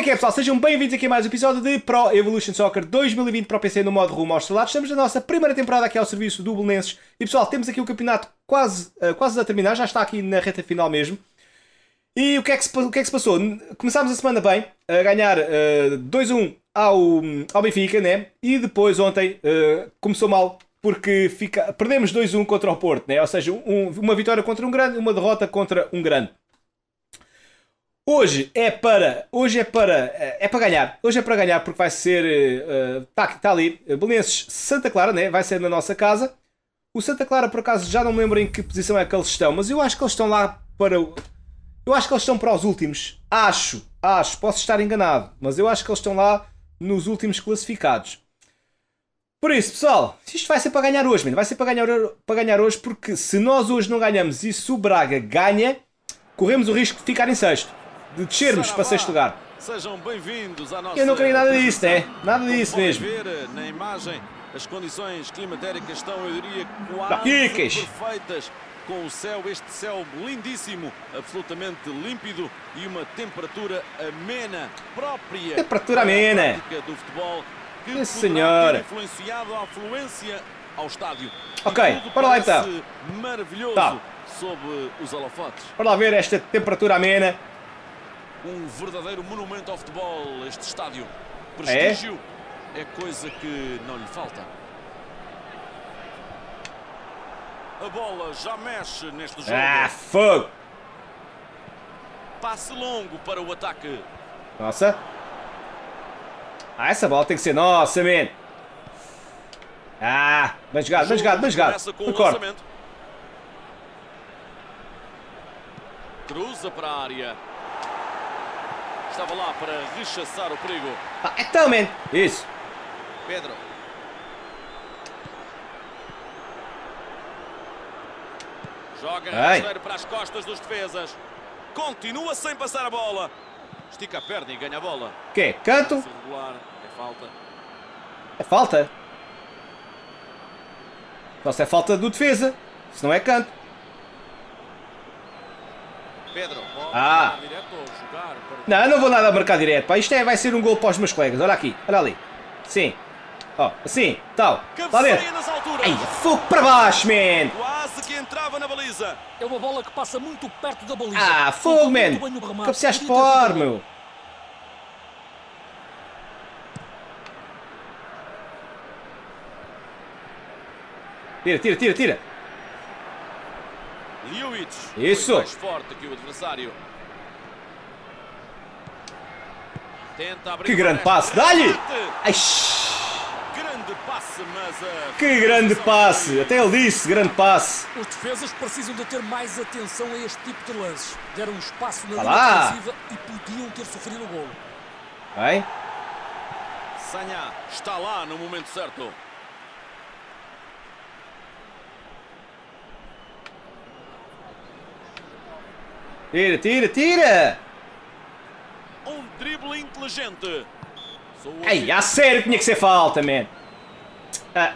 É que é pessoal? Sejam bem-vindos aqui a mais um episódio de Pro Evolution Soccer 2020 para o PC no modo rumo aos estrelados. Estamos na nossa primeira temporada aqui ao serviço do Belenenses. E pessoal, temos aqui o campeonato quase, uh, quase a terminar, já está aqui na reta final mesmo. E o que é que se, o que é que se passou? Começámos a semana bem, a ganhar uh, 2-1 ao, ao Benfica, né? E depois ontem uh, começou mal, porque fica, perdemos 2-1 contra o Porto, né? Ou seja, um, uma vitória contra um grande, uma derrota contra um grande. Hoje é para. Hoje é para. É para ganhar. Hoje é para ganhar porque vai ser. Está uh, tá ali. Belenenses Santa Clara, né? Vai ser na nossa casa. O Santa Clara, por acaso, já não me lembro em que posição é que eles estão, mas eu acho que eles estão lá para. Eu acho que eles estão para os últimos. Acho, acho. Posso estar enganado, mas eu acho que eles estão lá nos últimos classificados. Por isso, pessoal, isto vai ser para ganhar hoje, mano. Vai ser para ganhar, para ganhar hoje, porque se nós hoje não ganhamos e se o Braga ganha, corremos o risco de ficar em sexto de descermos para sexto lugar. Sejam bem-vindos à nossa Eu não queria nada disso, né? Nada disso mesmo. ver na imagem, as condições climatéricas estão, eu diria, quase perfeitas. Com o céu, este céu lindíssimo, absolutamente límpido e uma temperatura amena, própria Temperatura amena. do futebol, que Sim, ter influenciado a afluência ao estádio. Ok, bora lá então. maravilhoso Tá. sob os holofotes. Para lá ver esta temperatura amena. Um verdadeiro monumento ao futebol, este estádio. É? Prestígio é, coisa que não lhe falta. A bola já mexe neste jogo. Ah, fogo! Passe longo para o ataque. Nossa. Ah, essa bola tem que ser nossa, man. Ah, bem jogado, bem jogado, bem jogado. Começa com o Concordo. lançamento. Cruza para a área. Estava lá para rechaçar o perigo. Ah, então, man. Isso. Pedro. Joga rasteiro para as costas dos defesas. Continua sem passar a bola. Estica a perna e ganha a bola. O quê? Canto? É falta. É falta. Se é falta do defesa. Se não é canto. Pedro. Ah. Não, eu não vou nada marcar direto, pá. Isto é, vai ser um gol para os meus colegas. Olha aqui, olha ali. Sim. Ó, assim, tal. Lá dentro. fogo para baixo, man. Quase que entrava na baliza. É uma bola que passa muito perto da baliza. Ah, fogo, Tocou man. Cabeceaste para o ar, meu. Tira, tira, tira, tira. Lewis. Isso. Mais forte que o adversário. Tenta abrir Que grande passe. Dá-lhe! Grande passe, mas a... que grande passe. Até ele disse, grande passe. Os defesas precisam de ter mais atenção a este tipo de lances. Deram espaço na linha lá. defensiva e podiam ter sofrido o golo. Vai. Sanha está lá no momento certo. Tira, tira, tira. Um drible inteligente. Ai, a sério tinha que ser falta, man. Ah.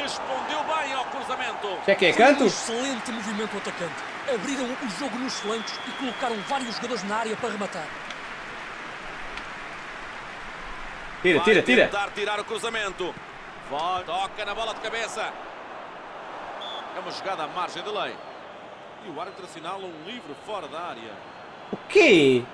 Respondeu bem ao cruzamento. Já que é um canto? excelente movimento atacante. Abriram o jogo nos flancos e colocaram vários jogadores na área para rematar. Tira, Vai tira, tira. tentar tirar o cruzamento. Vai, toca na bola de cabeça. É uma jogada à margem da lei. E o árbitro assinala um livre fora da área. O quê?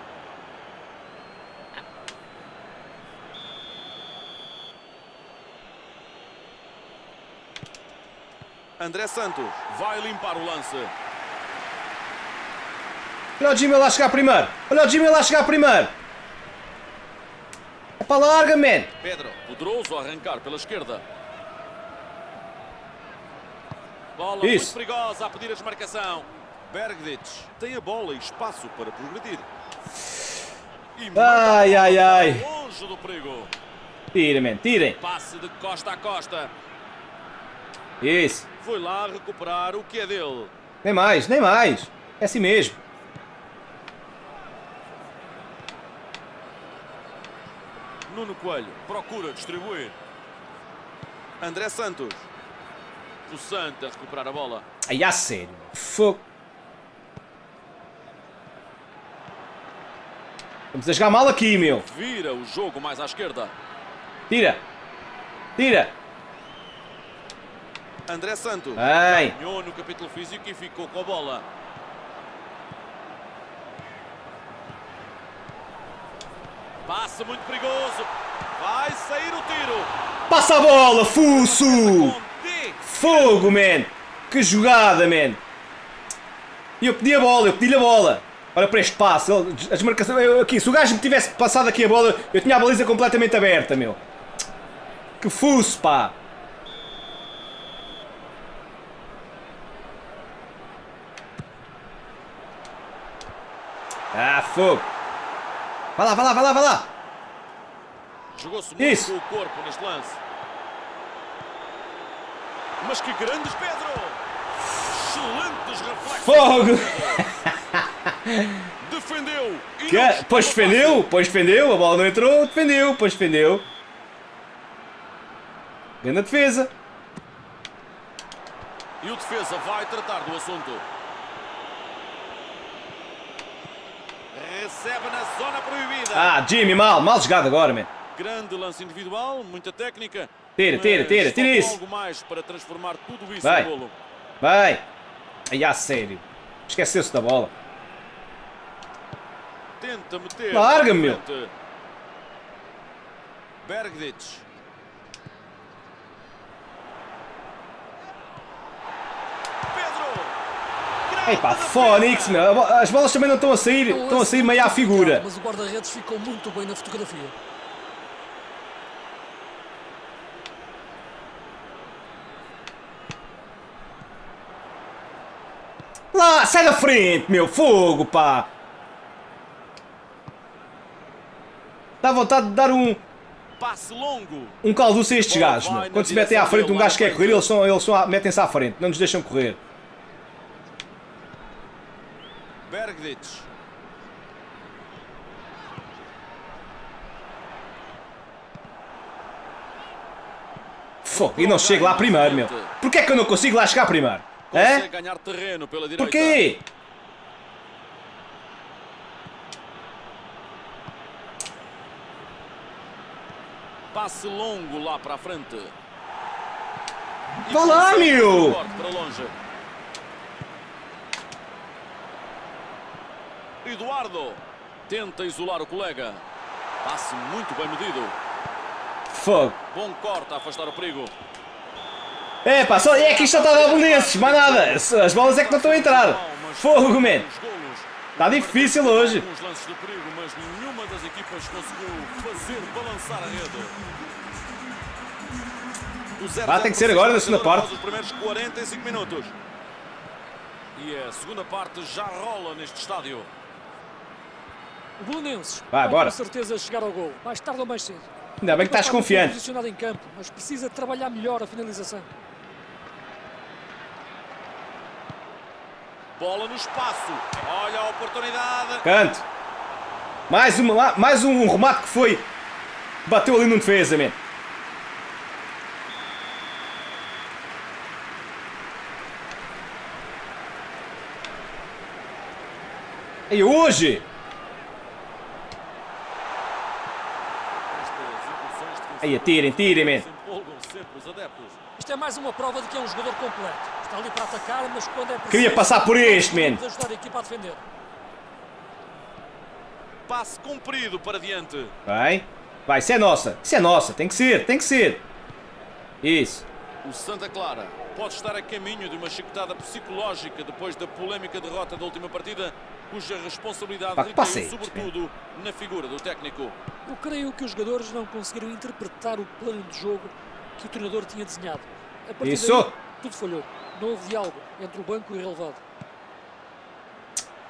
André Santos vai limpar o lance. Olha o Jimmy lá chegar primeiro. Olha o Jimmy lá chegar primeiro. Para larga, man. Pedro, poderoso arrancar pela esquerda. Bola Isso. muito perigosa a pedir a desmarcação. Bergdic tem a bola e espaço para progredir. E Ai, ai, ai. Longe do perigo. Tira, man. Tirem. Passe de costa a costa. Isso. Foi lá recuperar o que é dele. Nem mais, nem mais. É assim mesmo. Nuno Coelho procura distribuir. André Santos. O Santa recuperar a bola. Ai, a sério. Fogo. Vamos a jogar mal aqui, meu. Vira o jogo mais à esquerda. Tira. Tira. André Santos. Bem. Ganhou no capítulo físico e ficou com a bola. Passa muito perigoso. Vai sair o tiro. Passa a bola, D. Fogo, man. Que jogada, man. E eu pedi a bola, eu pedi-lhe a bola. Olha para este passo. ele- A desmarcação. eu- Aqui, se o gajo me tivesse passado aqui a bola, eu tinha a baliza completamente aberta, meu. Que fuço, pá. Ah, fogo. Vai lá, vai lá, vai lá, vai lá. Jogou-se muito Isso. o corpo neste lance. Mas que grandes, Pedro! Excelentes reflexos. Fogo. Defendeu. Que? é? Pois defendeu, pois defendeu, a bola não entrou, defendeu, pois defendeu. Grande defesa. E o defesa vai tratar do assunto. Recebe na zona proibida. Ah, Jimmy, mal, mal jogado agora, man. Grande lance individual, muita técnica. Tira, tira, tira, tira isso. algo mais para transformar tudo isso Vai. em golo. Vai. Ai, a sério. Esqueceu-se da bola. Tenta meter. Larga, meu. novamente. Bergdich. Pedro. Ei pá, Grande Fónix, meu. As bolas também não estão a sair, estão a sair meio à figura. Mas o guarda-redes ficou muito bem na fotografia. Lá, sai da frente, meu. Fogo, pá. Dá vontade de dar um, Passe longo. um calduço a estes gajos, meu. Quando se metem à frente, um gajo lá quer correr, eles, são, eles são, metem-se à frente. Não nos deixam correr. Fogo, e não chego lá primeiro, meu. Porquê é que eu não consigo lá chegar primeiro? É? Porquê? Passe longo lá para a frente. Vá lá, meu! um corte Para longe. Eduardo tenta isolar o colega. Passe muito bem medido. Fogo. Bom corte a afastar o perigo. É pá, só, é que isto só está a dar belenenses, mais nada. As bolas é que não estão a entrar. Fogo, man. Está difícil hoje. Alguns lances de perigo, mas nenhuma das equipas conseguiu fazer balançar a rede. O 0-0 Ah, tem que ser agora na segunda parte. Os primeiros 45 minutos. E a segunda parte já rola neste estádio. O Belenenses Vai, bora. com certeza chegar ao gol, mais tarde ou mais cedo. Ainda bem que estás confiante. posicionado em campo, mas precisa trabalhar melhor a finalização. Bola no espaço. Olha a oportunidade. Canto. Mais, uma, mais um remate que foi. Bateu ali num defesa, man. E hoje? Estas incursões defensivas Aí, tirem, tirem, man. Isto é mais uma prova de que é um jogador completo. Está ali para atacar, mas quando é preciso... Queria passar por este, man. Passe comprido para diante. Vai. Vai, isso é nossa. Isso é nossa. Tem que ser, tem que ser. Isso. O Santa Clara pode estar a caminho de uma chicotada psicológica depois da polémica derrota da última partida, cuja responsabilidade Pá, recaiu sobretudo na figura do técnico. Eu creio que os jogadores não conseguiram interpretar o plano de jogo que o treinador tinha desenhado. A partir Isso. daí, tudo falhou. Não houve diálogo entre o banco e o relevado.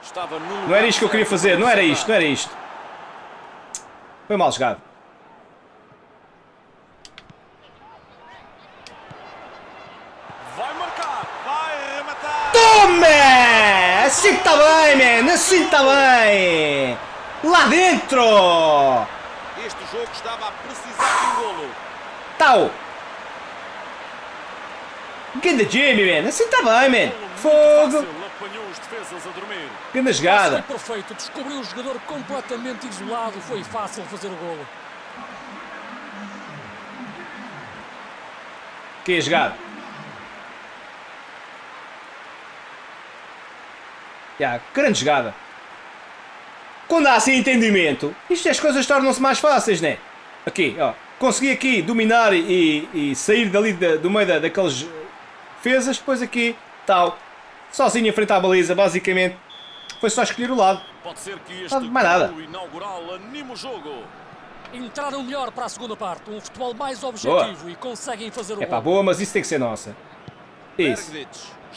Estava no Não era isto que eu queria fazer. Não era isto, não era isto. Foi mal jogado. Vai marcar, vai Assim está bem, man! Assim está bem! Lá dentro! Este jogo estava a precisar de um golo. Tau! Ganda Jimmy, man! Assim está bem, man! Fogo! Ganda Foi jogada! perfeito, descobriu o jogador completamente isolado. Foi fácil fazer o golo. Que jogada? Já, grande jogada. Quando há assim entendimento, isto as coisas tornam-se mais fáceis, né? Aqui, ó. Consegui aqui dominar e, e sair dali da- do meio da, daqueles defesas, depois aqui, tal. Sozinho em frente à baliza, basicamente. Foi só escolher o lado. Pode ser que Não, este mais nada. inaugural anime o jogo. Entraram melhor para a segunda parte. Um futebol mais objetivo e conseguem fazer o É pá, golo. boa, mas isso tem que ser nossa. Isso.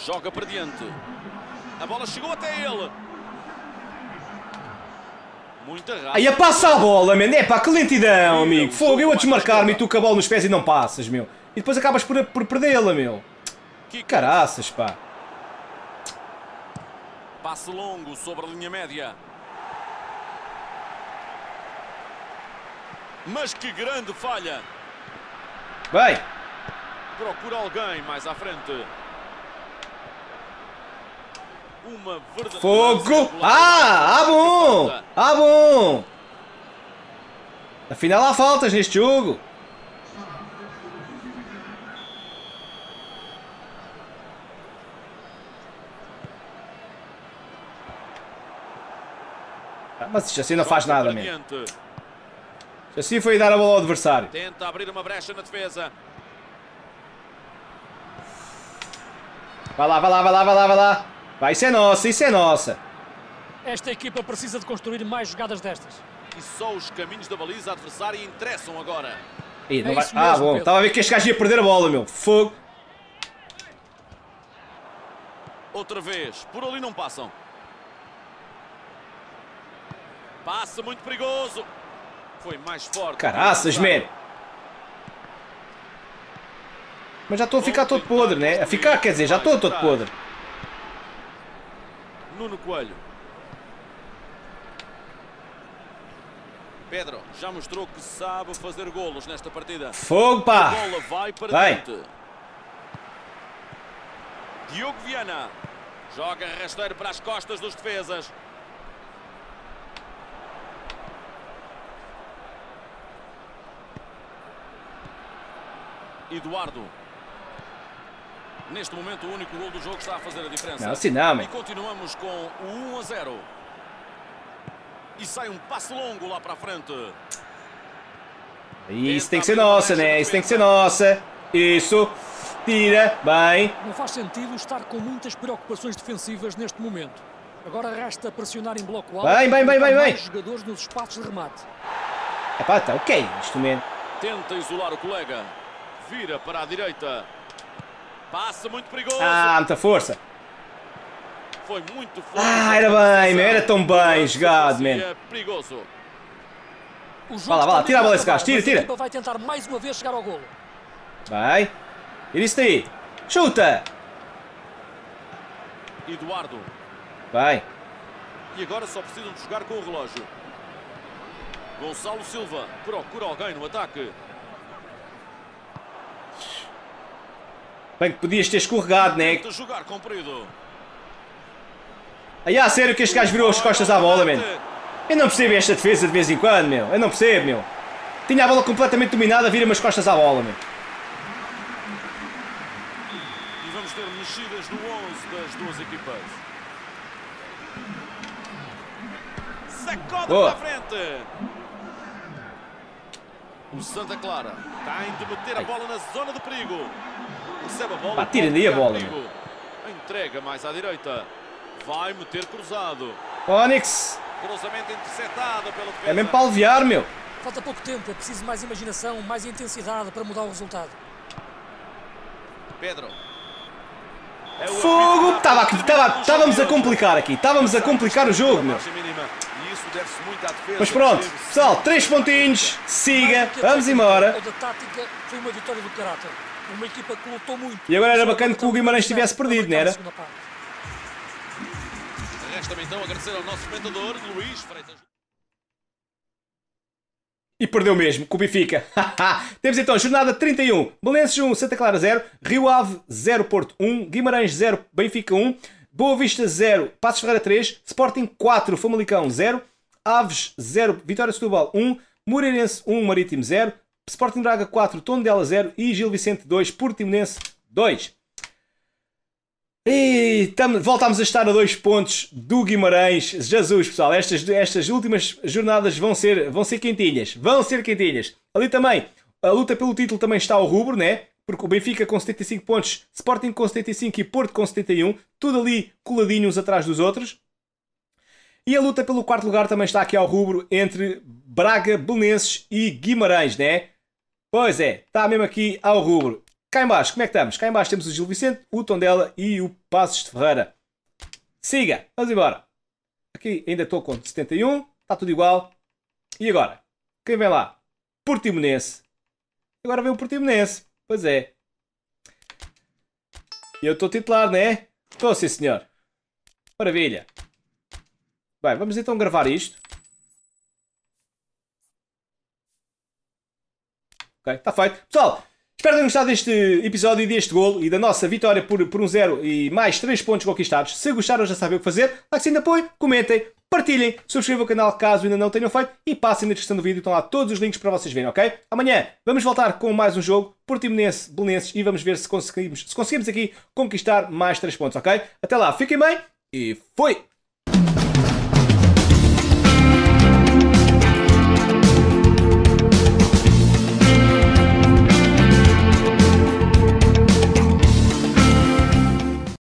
Joga para diante. A bola chegou até ele. Muita rápida. Aí a passa a bola, man. É pá, que lentidão, amigo. Fogo, eu a desmarcar-me e tu com a bola nos pés e não passas, meu. E depois acabas por, por perdê-la, meu. Kick. Caraças, pá. Passe longo sobre a linha média. Mas que grande falha. Vai. Procura alguém mais à frente. Uma verdadeira... Fogo. Ah, ah bom. Ah bom. Afinal há faltas neste jogo. Ah, Mas isto assim não faz nada, mesmo. Assim foi dar a bola ao adversário. Tenta abrir uma brecha na defesa. Vai lá, vai lá, vai lá, vai lá, vai lá. Vai, isso é nossa, isso é nossa. Esta equipa precisa de construir mais jogadas destas. E só os caminhos da baliza adversária interessam agora. Ih, não É vai- Ah, bom. Pedro. Estava a ver que este gajo ia perder a bola, meu. Fogo. Outra vez. Por ali não passam. Passa muito perigoso. Foi mais forte. Caraças, man. Mas já estou a ficar todo podre, né? A ficar, quer dizer, já estou todo podre. Nuno Coelho. Pedro já mostrou que sabe fazer golos nesta partida. Fogo, A pá. bola vai para Vai. Diogo Viana. Joga rasteiro para as costas dos defesas. Eduardo. Neste momento, o único gol do jogo está a fazer a diferença. Não, assim não, man. E continuamos com o 1 a 0. E sai um passo longo lá para a frente. Isso tem que ser nossa, né? Isso tem que ser nossa. Isso. Tira. Bem. Não faz sentido estar com muitas preocupações defensivas neste momento. Agora resta pressionar em bloco alto Bem, bem, bem, bem, bem. jogadores nos espaços de remate. Epá, tá ok. Isto mesmo. Tenta isolar o colega. Vira para a direita. Passa muito perigoso. Ah, muita força. Foi muito forte. Ah, era bem, meu, era tão bem jogado, Parecia Perigoso. O jogo Vá lá, vá lá, tira a bola mesmo esse gajo, tira, tira. vai tentar mais uma vez chegar ao golo. Vai. Daí. Chuta. Eduardo. Vai. E agora só precisam de jogar com o relógio. Gonçalo Silva procura alguém no ataque. Bem que podias ter escorregado, né? Aí, a sério que este gajo virou as costas à bola, man. Eu não percebo esta defesa de vez em quando, meu. Eu não percebo, meu. Tinha a bola completamente dominada, vira-me as costas à bola, meu. E vamos ter mexidas no 11 das duas equipas. Sacode para frente. O Santa Clara tem de meter a bola na zona de perigo. A pode daí a bola. Entrega mais à direita. Vai meter cruzado. Onyx. Cruzamento interceptado defesa. É mesmo para aliviar, meu. Falta pouco tempo, é preciso mais imaginação, mais intensidade para mudar o resultado. Pedro. É o Fogo! Tava tava, estávamos a complicar aqui. Estávamos a complicar o jogo, meu. Mas pronto, pessoal, três pontinhos. Siga. A Vamos embora. da tática, foi uma vitória do caráter. Uma equipa que lutou muito. E agora era bacana que o Guimarães tivesse perdido, não era? Resta-me então agradecer ao nosso comentador, Luís Freitas. E perdeu mesmo, com o Benfica. Temos então jornada 31. Belenenses 1, Santa Clara 0. Rio Ave 0, Porto 1. Guimarães 0, Benfica 1. Boa Vista 0, Passos Ferreira 3. Sporting 4, Famalicão 0. Aves 0, Vitória Setúbal 1. Moreirense 1, Marítimo 0. Sporting Braga 4, Tondela 0. E Gil Vicente 2, Portimonense 2. E voltámos a estar a dois pontos do Guimarães. Jesus, pessoal, estas, estas últimas jornadas vão ser, vão ser quentinhas. Vão ser quentinhas. Ali também, a luta pelo título também está ao rubro, né? Porque o Benfica com 75 pontos, Sporting com 75 e Porto com 71. Tudo ali coladinhos atrás dos outros. E a luta pelo quarto lugar também está aqui ao rubro entre Braga, Belenenses e Guimarães, né? Pois é, está mesmo aqui ao rubro. Cá em baixo, como é que estamos? Cá em baixo temos o Gil Vicente, o Tondela e o Passos de Ferreira. Siga, vamos embora. Aqui ainda estou com 71, está tudo igual. E agora? Quem vem lá? Portimonense. Agora vem o Portimonense. Pois é. Eu estou titular, né? Estou sim, senhor. Maravilha. Bem, vamos então gravar isto. Ok, está feito. Pessoal, Espero ter gostado deste episódio e deste golo e da nossa vitória por, por um zero e mais 3 pontos conquistados. Se gostaram, já sabem o que fazer. Like de apoio, comentem, partilhem, subscrevam o canal caso ainda não tenham feito e passem na descrição do vídeo. Estão lá todos os links para vocês verem, ok? Amanhã vamos voltar com mais um jogo, Portimonense, Belenenses e vamos ver se conseguimos, se conseguimos aqui conquistar mais 3 pontos, ok? Até lá, fiquem bem e fui!